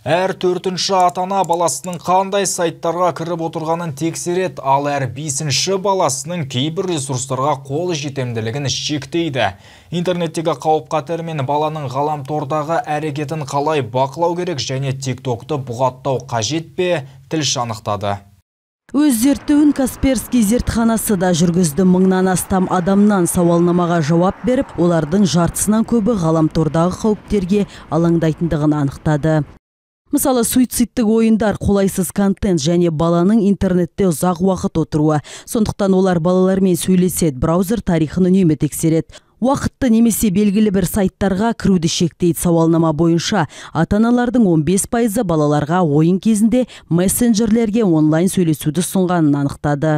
Әр төртінші атана баласының қандай сайттарға кіріп отырғанын тексерет, ал әр бесінші баласының кейбір ресурстарға қолы жетемділігін шектейді. Интернеттегі қауіп қатер мен баланың ғаламтордағы әрекетін қалай бақылау керек және тиктокты бұғаттау қажет пе тілші анықтады. Өз зерттеуін Касперский зертханасы да жүргізді мыңнан астам адамнан сауалнамаға жауап беріп, олардың жартысынан көбі ғаламтордағы қауіптерге алаңдайтындығын анықтады мысалы суицидтік ойындар қолайсыз контент және баланың интернетте ұзақ уақыт отыруы. Сондықтан олар балалармен сөйлеседі браузер тарихын үнемі тексереді. Уақытты немесе белгілі бір сайттарға кіруді шектейді. Сауалнама бойынша ата аналардың 15 пайызы балаларға ойын кезінде мессенджерлерге онлайн сөйлесуді сұнғанын анықтады.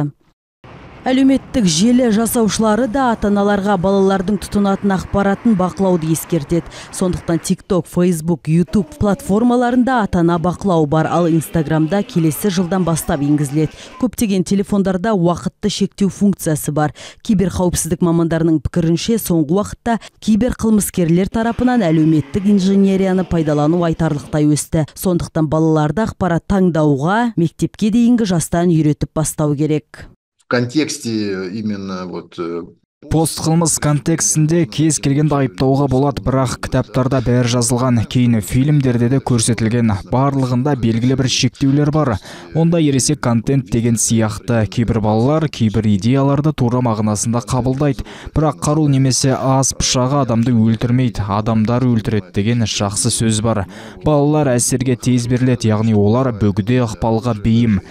Әлеуметтік желі жасаушылары да ата аналарға балалардың тұтынатын ақпаратын бақылауды ескертеді. Сондықтан тикток фейсбук ютуб платформаларында ата ана бақылау бар. Ал инстаграмда келесі жылдан бастап енгізіледі. Көптеген телефондарда уақытты шектеу функциясы бар. Киберқауіпсіздік мамандарының пікірінше соңғы уақытта киберқылмыскерлер тарапынан әлеуметтік инженерияны пайдалану айтарлықтай өсті. Сондықтан балаларды ақпарат таңдауға мектепке дейінгі жастан үйретіп бастау керек. Контексте именно вот э, пост қылмыс контекстінде кез келгенді айыптауға болады бірақ кітаптарда бәрі жазылған кейін фильмдерде де көрсетілген. Барлығында белгілі бір шектеулер бар. Онда ересек контент деген сияқты кейбір балалар кейбір идеяларды тура мағынасында қабылдайды. Бірақ қару немесе ас пышағы адамды өлтірмейді адамдар өлтіреді деген жақсы сөз бар. Балалар әсерге тез беріледі яғни олар бөгде ықпалға бейім.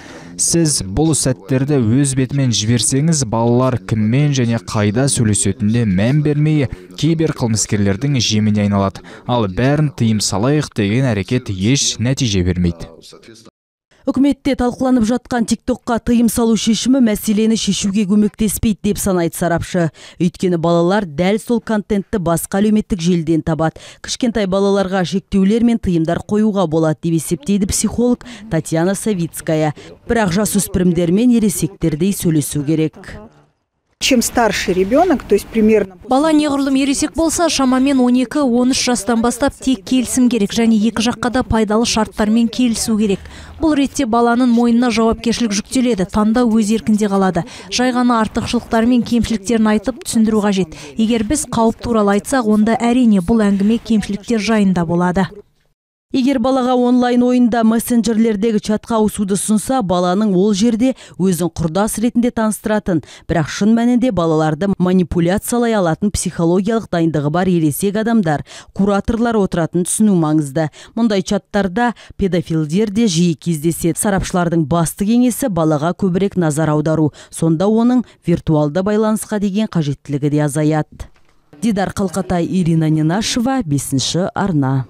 Сіз бұл сәттерді өз бетімен жіберсеңіз балалар кіммен және қайда сөйлесетініне мән бермей кейбір қылмыскерлердің жеміне айналады. Ал бәрін тыйым салайық деген әрекет еш нәтиже бермейді. Үкіметте талқыланып жатқан тиктокқа тыйым салу шешімі мәселені шешуге көмектеспейді деп санайды сарапшы. Өйткені балалар дәл сол контентті басқа әлеуметтік желіден табады. Кішкентай балаларға шектеулер мен тыйымдар қоюға болады деп есептейді психолог татьяна савицкая. Бірақ жасөспірімдер мен ересектердей сөйлесу керек. Чем старше ребенок то есть примерно бала неғұрлым ересек болса шамамен 12-13 жастан бастап тек келісім керек және екі жаққа да пайдалы шарттармен келісу керек. Бұл ретте баланың мойнына жауапкершілік жүктеледі таңдау өз еркінде қалады. Жай ғана артықшылықтары мен кемшіліктерін айтып түсіндіру қажет. Егер біз қауіп туралы айтсақ онда әрине бұл әңгіме кемшіліктер жайында болады. Егер балаға онлайн ойында мессенджерлердегі чатқа ауысуды ұсынса баланың ол жерде өзін құрдас ретінде таныстыратын. Бірақ шын мәнінде балаларды манипуляциялай алатын психологиялық дайындығы бар ересек адамдар кураторлар отыратын түсіну маңызды. Мұндай чаттарда педофилдер де жиі кездеседі. Сарапшылардың басты кеңесі балаға көбірек назар аудару. Сонда оның виртуалды байланысқа деген қажеттілігі де азаяды дидар қалқатай ирина ненашева бесінші арна.